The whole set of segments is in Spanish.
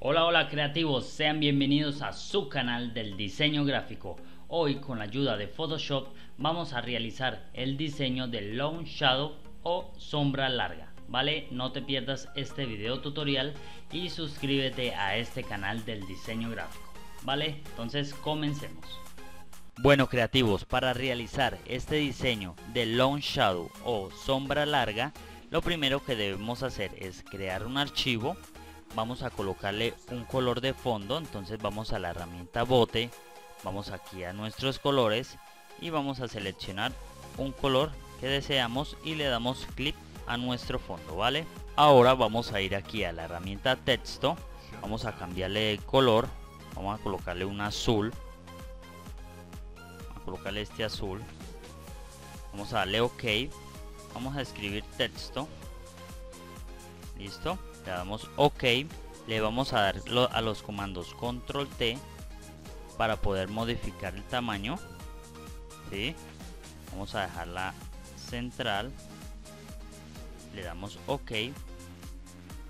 Hola, hola creativos, sean bienvenidos a su canal del diseño gráfico. Hoy con la ayuda de Photoshop vamos a realizar el diseño de Long Shadow o sombra larga. ¿Vale? No te pierdas este video tutorial y suscríbete a este canal del diseño gráfico. ¿Vale? Entonces comencemos. Bueno creativos, para realizar este diseño de Long Shadow o sombra larga, lo primero que debemos hacer es crear un archivo vamos a colocarle un color de fondo entonces vamos a la herramienta bote vamos aquí a nuestros colores y vamos a seleccionar un color que deseamos y le damos clic a nuestro fondo vale ahora vamos a ir aquí a la herramienta texto vamos a cambiarle el color vamos a colocarle un azul a colocarle este azul vamos a darle ok vamos a escribir texto listo le damos ok. Le vamos a dar a los comandos control T para poder modificar el tamaño. ¿sí? vamos a dejarla central. Le damos ok.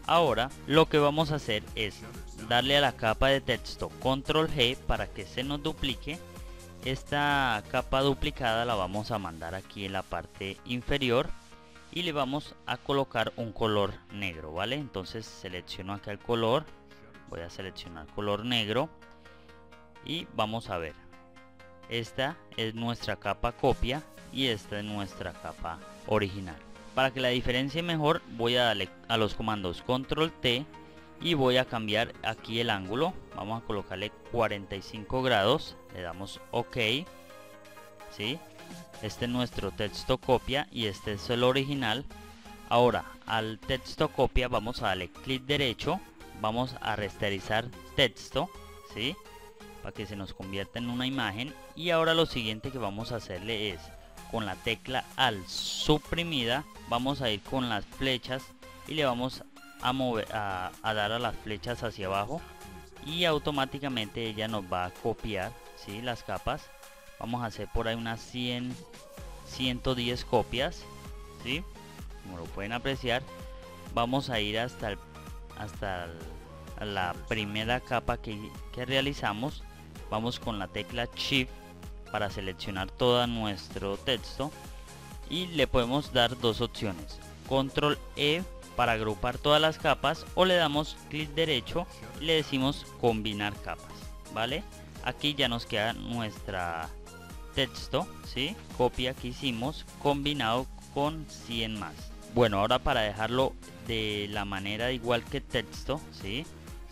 Ahora lo que vamos a hacer es darle a la capa de texto control G para que se nos duplique. Esta capa duplicada la vamos a mandar aquí en la parte inferior y le vamos a colocar un color negro vale entonces selecciono acá el color. Voy a seleccionar color negro y vamos a ver. Esta es nuestra capa copia y esta es nuestra capa original. Para que la diferencie mejor voy a darle a los comandos control T y voy a cambiar aquí el ángulo. Vamos a colocarle 45 grados. Le damos ok. ¿sí? Este es nuestro texto copia y este es el original. Ahora al texto copia vamos a darle clic derecho. Vamos a resterizar texto ¿sí? para que se nos convierta en una imagen. Y ahora lo siguiente que vamos a hacerle es con la tecla al suprimida vamos a ir con las flechas y le vamos a mover a, dar a las flechas hacia abajo. Y automáticamente ella nos va a copiar ¿sí? las capas vamos a hacer por ahí unas 100 110 copias ¿sí? como lo pueden apreciar vamos a ir hasta hasta la primera capa que, que realizamos. Vamos con la tecla shift para seleccionar todo nuestro texto y le podemos dar dos opciones. Control E para agrupar todas las capas o le damos clic derecho y le decimos combinar capas vale aquí ya nos queda nuestra texto, ¿sí? Copia que hicimos combinado con 100 más. Bueno, ahora para dejarlo de la manera igual que texto, ¿sí?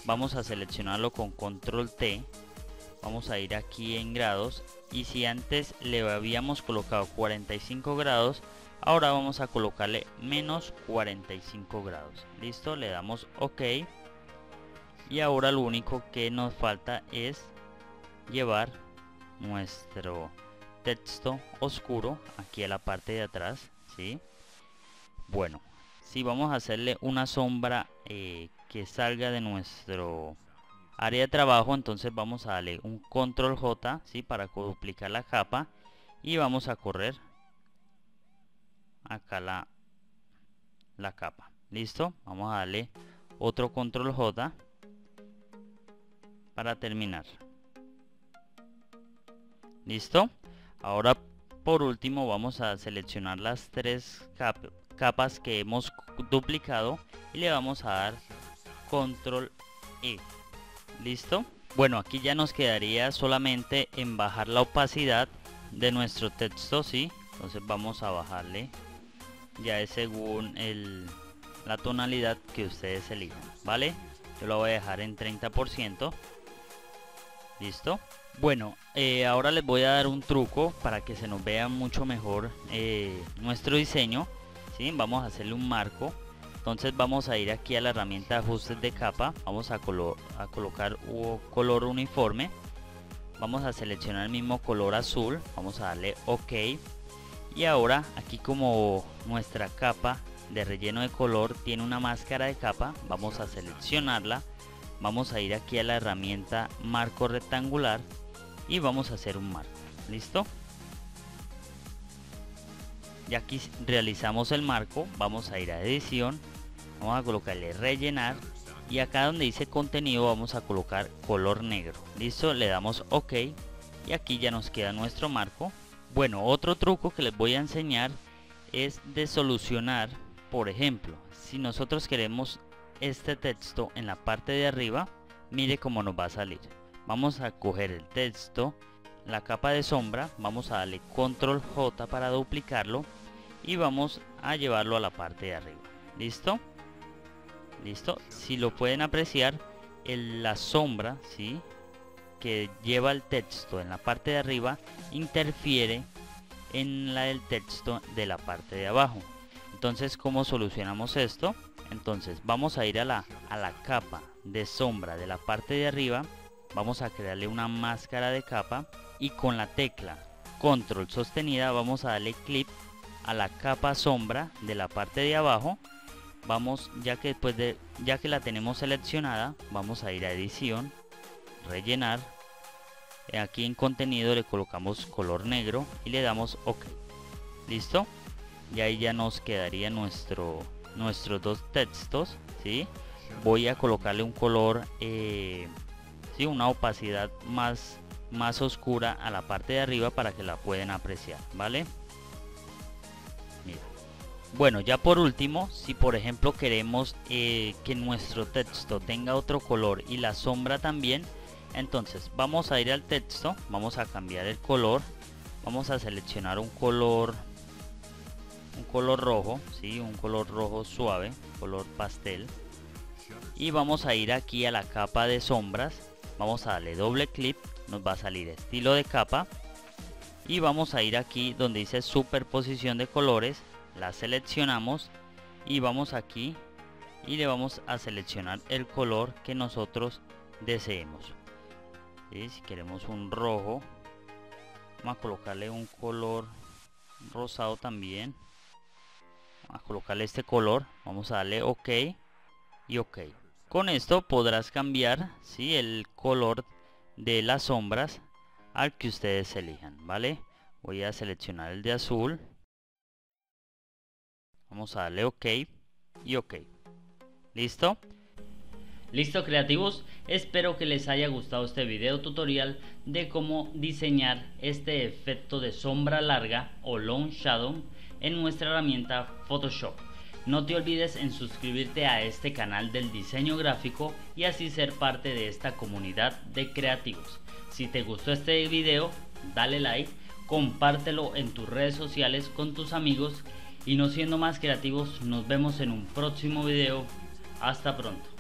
Vamos a seleccionarlo con control T. Vamos a ir aquí en grados y si antes le habíamos colocado 45 grados, ahora vamos a colocarle menos 45 grados. Listo, le damos OK. Y ahora lo único que nos falta es llevar nuestro texto oscuro aquí a la parte de atrás ¿sí? bueno si vamos a hacerle una sombra eh, que salga de nuestro área de trabajo. Entonces vamos a darle un control J ¿sí? para duplicar la capa. Y vamos a correr acá la, la capa. Listo vamos a darle otro control J para terminar. Listo ahora por último vamos a seleccionar las tres capas que hemos duplicado y le vamos a dar control E. Listo bueno aquí ya nos quedaría solamente en bajar la opacidad de nuestro texto sí entonces vamos a bajarle. Ya es según el, la tonalidad que ustedes elijan vale yo lo voy a dejar en 30% listo bueno, eh, ahora les voy a dar un truco para que se nos vea mucho mejor eh, nuestro diseño. ¿sí? Vamos a hacerle un marco. Entonces vamos a ir aquí a la herramienta ajustes de capa. Vamos a, a colocar un color uniforme. Vamos a seleccionar el mismo color azul. Vamos a darle OK. Y ahora aquí como nuestra capa de relleno de color tiene una máscara de capa, vamos a seleccionarla. Vamos a ir aquí a la herramienta marco rectangular y vamos a hacer un marco. Listo y aquí realizamos el marco vamos a ir a edición vamos a colocarle rellenar y acá donde dice contenido vamos a colocar color negro. Listo le damos ok y aquí ya nos queda nuestro marco. Bueno otro truco que les voy a enseñar es de solucionar por ejemplo si nosotros queremos este texto en la parte de arriba mire cómo nos va a salir. Vamos a coger el texto la capa de sombra vamos a darle control J para duplicarlo y vamos a llevarlo a la parte de arriba. Listo listo si lo pueden apreciar en la sombra ¿sí? que lleva el texto en la parte de arriba interfiere en la del texto de la parte de abajo. Entonces cómo solucionamos esto entonces vamos a ir a la, a la capa de sombra de la parte de arriba. Vamos a crearle una máscara de capa y con la tecla control sostenida vamos a darle clic a la capa sombra de la parte de abajo. Vamos ya que después de ya que la tenemos seleccionada vamos a ir a edición rellenar. Aquí en contenido le colocamos color negro y le damos ok. Listo y ahí ya nos quedaría nuestro nuestros dos textos ¿sí? voy a colocarle un color eh, ¿sí? una opacidad más más oscura a la parte de arriba para que la pueden apreciar vale bueno, ya por último, si por ejemplo queremos eh, que nuestro texto tenga otro color y la sombra también, entonces vamos a ir al texto, vamos a cambiar el color, vamos a seleccionar un color, un color rojo, ¿sí? un color rojo suave, color pastel, y vamos a ir aquí a la capa de sombras, vamos a darle doble clic, nos va a salir estilo de capa, y vamos a ir aquí donde dice superposición de colores, la seleccionamos y vamos aquí y le vamos a seleccionar el color que nosotros deseemos. Si queremos un rojo vamos a colocarle un color rosado también a colocarle este color. Vamos a darle ok y ok. Con esto podrás cambiar si el color de las sombras al que ustedes elijan vale voy a seleccionar el de azul. Vamos a darle OK y OK. ¿Listo? Listo creativos, espero que les haya gustado este video tutorial de cómo diseñar este efecto de sombra larga o long shadow en nuestra herramienta Photoshop. No te olvides en suscribirte a este canal del diseño gráfico y así ser parte de esta comunidad de creativos. Si te gustó este video, dale like, compártelo en tus redes sociales con tus amigos y no siendo más creativos, nos vemos en un próximo video. Hasta pronto.